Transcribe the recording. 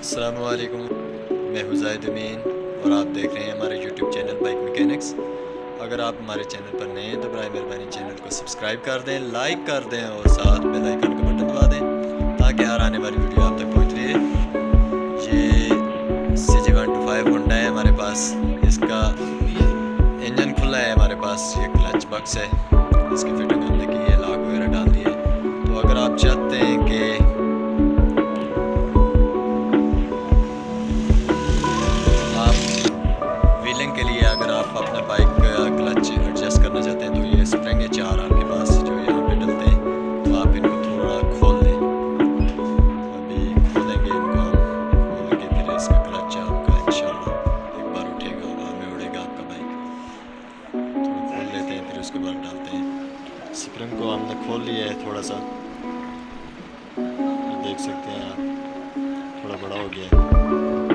असलकुम मैं हुजैद अमीन और आप देख रहे हैं हमारे यूट्यूब चैनल बाइक मैकेनिक्स अगर आप हमारे चैनल पर नए हैं तो बर मेहरबानी चैनल को सब्सक्राइब कर दें लाइक कर दें और साथ बेल आइकन का बटन दबा दें, ताकि हर आने वाली वीडियो आप तक पहुँच रही है ये C G one two five Honda है हमारे पास। इसका इंजन खुला है हमारे पास। ये क्लच बक्स है। इसकी फिटिंग हमने की है लाग वगैरह डाल दी है। तो अगर आप चाहते हैं कि उसके बाद डालते हैं। स्प्रिंग को हमने खोल लिया है थोड़ा सा। देख सकते हैं आप थोड़ा बड़ा हो गया है।